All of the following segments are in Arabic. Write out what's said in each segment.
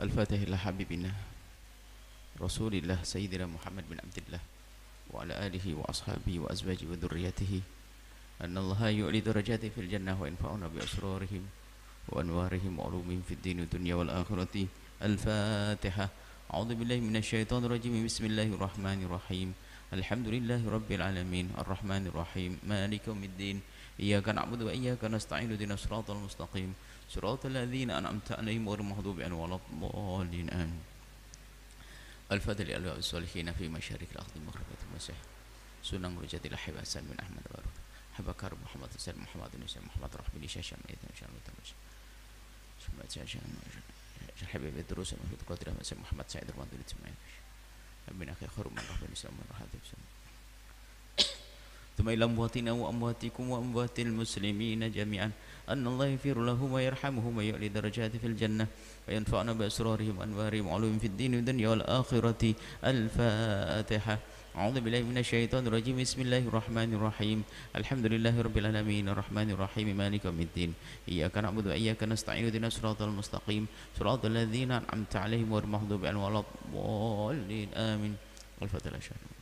الفاتح إلى حبيبنا رسول الله سيدنا محمد بن عبد الله وعلى آله وأصحابه وأزواجه وذريته أن الله يعلي درجاته في الجنة وينفعنا بأسرارهم وأنوارهم وعلومهم في الدين والدنيا والآخرة. الفاتحة. أعوذ بالله من الشيطان الرجيم. بسم الله الرحمن الرحيم. الحمد لله رب العالمين. الرحمن الرحيم. مالك يوم الدين. إياك نعبد وإياك نستعين. اهدنا الصراط المستقيم. صراط الذين أنعمت عليهم غير المغضوب عليهم ولا الضالين. آمين. الفضل لأولياء الصالحين في مشارق الأرض مغربة المسيح. سنن رجات الأحبة حسن بن أحمد حبا كرب محمد حسين محمد بن حسين محمد رحب بن شاشة ميت إن شاء الله محمد شاشة حبيب الدروس المفروض قدر محمد سعيد رمضان التمام ربنا خير خير من رحمة الإسلام من رحمة الإسلام ثم إلى أمواتنا وأمواتكم وأموات المسلمين جميعا. أن الله يغفر لهم ويرحمهم ويعلي درجات في الجنة وينفعنا بأسرارهم وأنوارهم وعلوم في الدين والدنيا والآخرة. الفاتحة. أعوذ بالله من الشيطان الرجيم. بسم الله الرحمن الرحيم. الحمد لله رب العالمين. الرحمن الرحيم. مالك يوم الدين. إياك نعبد وإياك نستعين. اهدنا الصراط المستقيم. صراط الذين أنعمت عليهم غير المغضوب عليهم ولا الضالين. آمين. الفاتحة.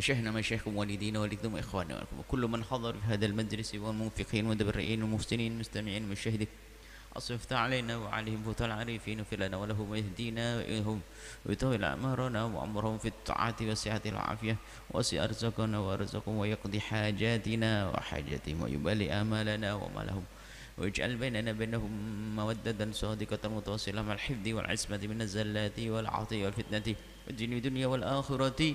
مشايخنا مشايخكم والدينا والدكم وإخواننا وكل من حضر في هذا المجلس والمنفقين والمتبرعين والمحسنين المستمعين والمشاهدين أصفت علينا وعليهم فوت العارفين في لنا ولهم يهدينا وإلهم ويطول أعمارنا وعمرهم في الطاعة والصحة والعافية وسع أرزقنا وأرزقهم ويقضي حاجاتنا وحاجاتهم ويبالي آمالنا وما لهم ويجعل بيننا بينهم مودة صادقة متواصلة مع الحفظ والعصمة من الزلات والعاطي والفتنة والدنيا والدنيا والآخرة.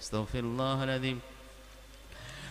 استغفر الله العظيم.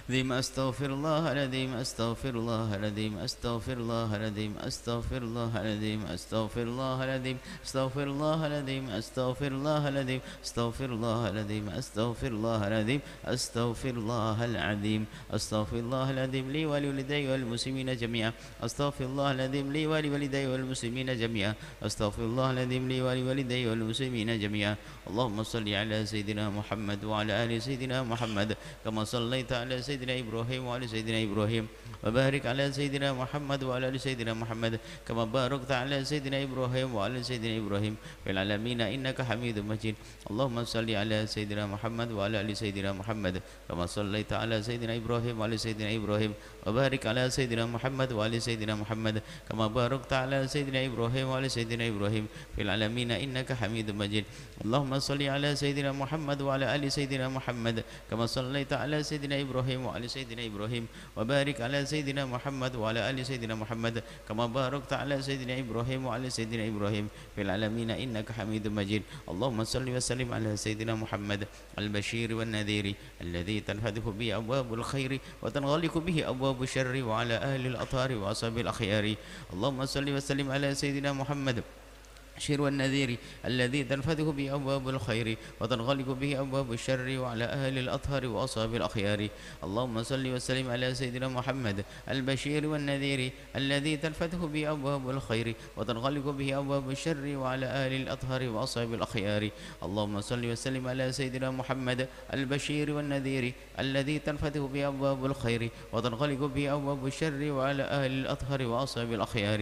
العظيم استغفر الله العظيم استغفر الله العظيم استغفر الله العظيم استغفر الله العظيم استغفر الله العظيم استغفر الله العظيم استغفر الله العظيم استغفر الله العظيم استغفر الله العظيم استغفر الله العظيم استغفر الله العظيم لي ولوالدي والمسلمين جميعا استغفر الله العظيم لي ولوالدي والمسلمين جميعا استغفر الله العظيم لي ولوالدي والمسلمين جميعا اللهم صل على سيدنا محمد وعلى ال سيدنا محمد كما صليت على سيدنا سيدنا إبراهيم وعلى سيدنا إبراهيم وبارك على سيدنا محمد وعلى سيدنا محمد كما باركت على سيدنا إبراهيم وعلى سيدنا إبراهيم في العالمين. إنك حميد مجيد. اللهم صل على سيدنا محمد وعلى سيدنا محمد كما صليت على سيدنا إبراهيم وعلى سيدنا إبراهيم وبارك على سيدنا محمد وعلى سيدنا محمد كما باركت على سيدنا إبراهيم وعلى سيدنا إبراهيم في العالمين. إنك حميد مجيد. اللهم صل على سيدنا محمد وعلى آل سيدنا محمد كما صليت على سيدنا إبراهيم وعلى سيدنا إبراهيم وبارك على سيدنا محمد وعلى آل سيدنا محمد كما باركت على سيدنا إبراهيم وعلى سيدنا إبراهيم في العالمين إنك حميد مجيد. اللهم صل وسلم على سيدنا محمد البشير والنذير الذي تنفتح به أبواب الخير وتنغلق به أبواب الشر وعلى أهل الأطهار وأصحاب الأخيار. اللهم صل وسلم على سيدنا محمد البشير والنذير الذي تنفتح به أبواب الخير وتنغلق به أبواب الشر وعلى أهل الأطهر وأصحاب الأخيار. اللهم صل وسلم على سيدنا محمد البشير والنذير الذي تنفتح به أبواب الخير وتنغلق به أبواب الشر وعلى أهل الأطهر وأصحاب الأخيار. اللهم صل وسلم على سيدنا محمد البشير والنذير الذي تنفتح به أبواب الخير وتنغلق به أبواب الشر وعلى أهل الأطهر وأصحاب الأخيار.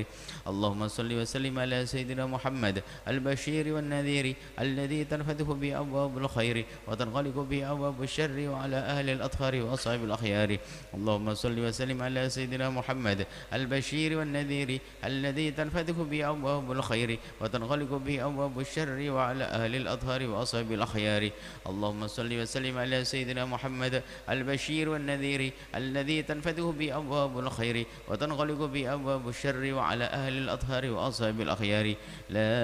اللهم صل وسلم على سيدنا محمد محمد البشير والنذير الذي تنفتح به أبواب الخير وتنغلق به أبواب الشر وعلى أهل الأطهار وأصحاب الأخيار. اللهم صل وسلم على سيدنا محمد البشير والنذير الذي تنفتح به أبواب الخير وتنغلق به أبواب الشر وعلى أهل الأطهار وأصحاب الأخيار. اللهم صل وسلم على سيدنا محمد البشير والنذير الذي تنفتح به أبواب الخير وتنغلق به أبواب الشر وعلى أهل الأطهار وأصحاب الأخيار. لا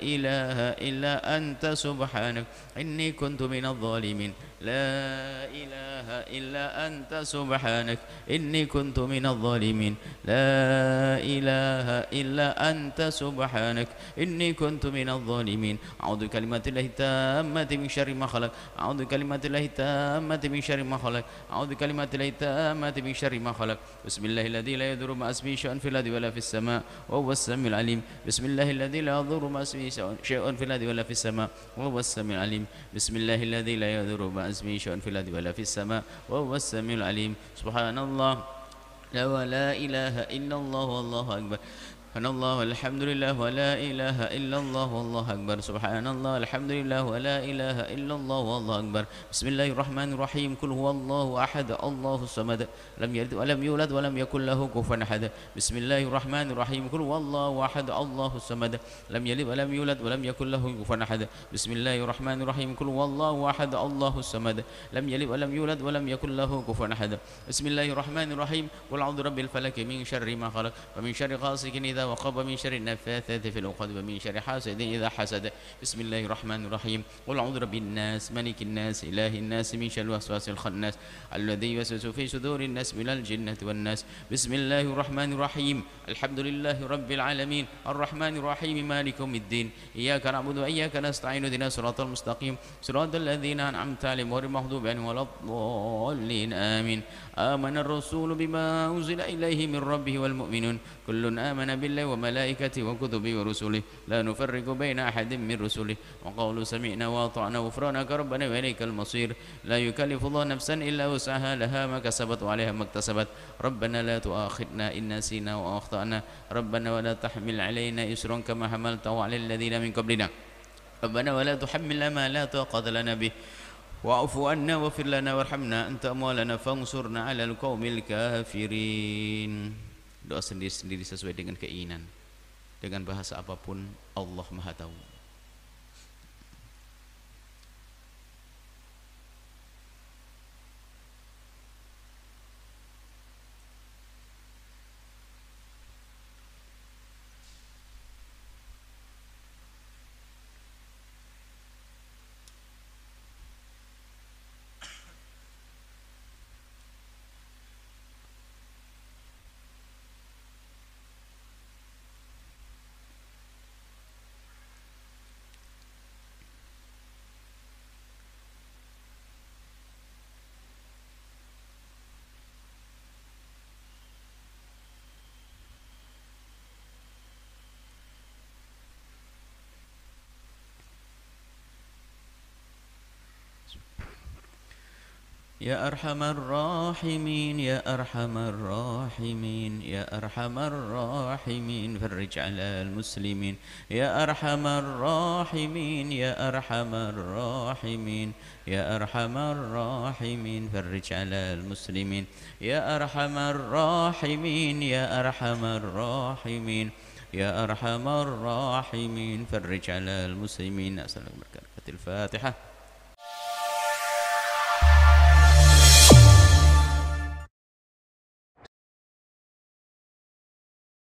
إله إلا أنت سبحانك إني كنت من الظالمين. لا إله إلا أنت سبحانك. إني كنت من الظالمين. لا إله إلا أنت سبحانك. إني كنت من الظالمين. أعوذ بكلمات الله التامة من شر ما خلق. أعوذ بكلمات الله التامة من شر ما خلق. أعوذ بكلمات الله التامة من شر ما خلق. بسم الله الذي لا يضر مع اسمه شيء في الأرض ولا في السماء وهو السميع العليم. بسم الله الذي لا يضر مع اسمه شيء في الأرض ولا في السماء وهو السميع العليم. بسم الله الذي لا يضر مع اسمه شيء في الأرض ولا في السماء وهو السميع العليم. سبحان الله. لا ولا إله إلا الله والله أكبر. سبحان الله والحمد لله ولا إله إلا الله والله أكبر. سبحان الله الحمد لله ولا إله إلا الله والله أكبر. بسم الله الرحمن الرحيم. كل هو الله أحد الله الصمد. لم يلد ولم يولد ولم يكن له كفوا أحد. بسم الله الرحمن الرحيم. كل هو الله أحد الله الصمد. لم يلد ولم يولد ولم يكن له كفوا أحد. بسم الله الرحمن الرحيم. كل هو الله أحد الله الصمد. لم يلد ولم يولد ولم يكن له كفوا أحد. بسم الله الرحمن الرحيم. قل أعوذ برب الفلك من شر ما خلق ومن شر غاسق إذا وقب من شر النفاثات في العقد ومن شر حاسد إذا حسد. بسم الله الرحمن الرحيم. قل أعوذ برب الناس ملك الناس إله الناس من شر الوسواس الخناس. الذي يوسوس في صدور الناس من الجنة والناس. بسم الله الرحمن الرحيم. الحمد لله رب العالمين. الرحمن الرحيم مالك يوم الدين. إياك نعبد وإياك نستعين. اهدنا الصراط المستقيم. صراط الذين أنعمت عليهم غير المغضوب عليهم ولا الضالين. آمين. آمن الرسول بما أنزل إليه من ربه والمؤمنون. كل آمن بالله وملائكته وكتبه ورسله. لا نفرق بين أحد من رسله. وقالوا سمعنا وأطعنا غفرانك ربنا وإليك المصير. لا يكلف الله نفسا إلا وسعها. لها ما كسبت وعليها ما اكتسبت. ربنا لا تؤاخذنا إن نسينا وأخطأنا. ربنا ولا تحمل علينا إسرا كما حملته على الذين من قبلنا. ربنا ولا تحملنا ما لا طاقة لنا به. واعف عنا واغفر لنا وارحمنا أنت أموالنا فانصرنا على القوم الكافرين. Doa sendiri-sendiri sesuai dengan keinginan. Dengan bahasa apapun Allah Maha tahu يا أرحم الراحمين يا أرحم الراحمين يا أرحم الراحمين فرج على المسلمين. يا أرحم الراحمين يا أرحم الراحمين يا أرحم الراحمين فرج على المسلمين. يا أرحم الراحمين يا أرحم الراحمين يا أرحم الراحمين فرج على المسلمين. أسأل الله الفاتحة.